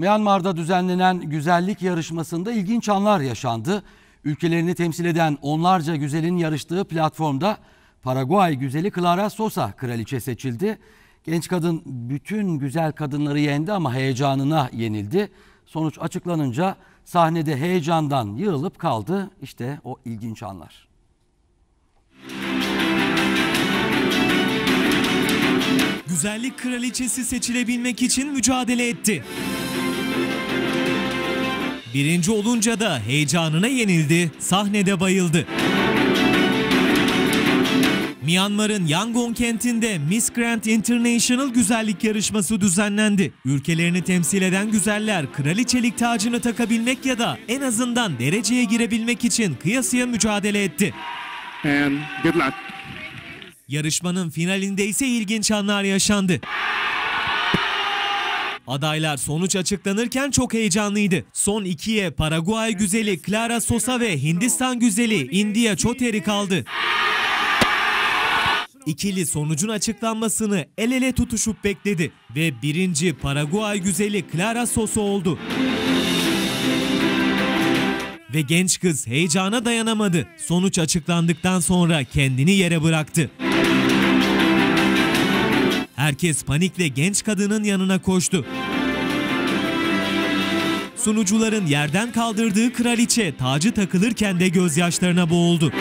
Myanmar'da düzenlenen güzellik yarışmasında ilginç anlar yaşandı. Ülkelerini temsil eden onlarca güzelin yarıştığı platformda Paraguay güzeli Clara Sosa kraliçe seçildi. Genç kadın bütün güzel kadınları yendi ama heyecanına yenildi. Sonuç açıklanınca sahnede heyecandan yığılıp kaldı. İşte o ilginç anlar. Güzellik kraliçesi seçilebilmek için mücadele etti. Birinci olunca da heyecanına yenildi, sahnede bayıldı. Myanmar'ın Yangon kentinde Miss Grand International güzellik yarışması düzenlendi. Ülkelerini temsil eden güzeller kraliçelik tacını takabilmek ya da en azından dereceye girebilmek için kıyasıya mücadele etti. and good luck. Yarışmanın finalinde ise ilginç anlar yaşandı. Adaylar sonuç açıklanırken çok heyecanlıydı. Son ikiye Paraguay güzeli Clara Sosa ve Hindistan güzeli India Choteri kaldı. İkili sonucun açıklanmasını el ele tutuşup bekledi ve birinci Paraguay güzeli Clara Sosa oldu. Ve genç kız heyecana dayanamadı. Sonuç açıklandıktan sonra kendini yere bıraktı. Herkes panikle genç kadının yanına koştu. Sunucuların yerden kaldırdığı kraliçe tacı takılırken de gözyaşlarına boğuldu.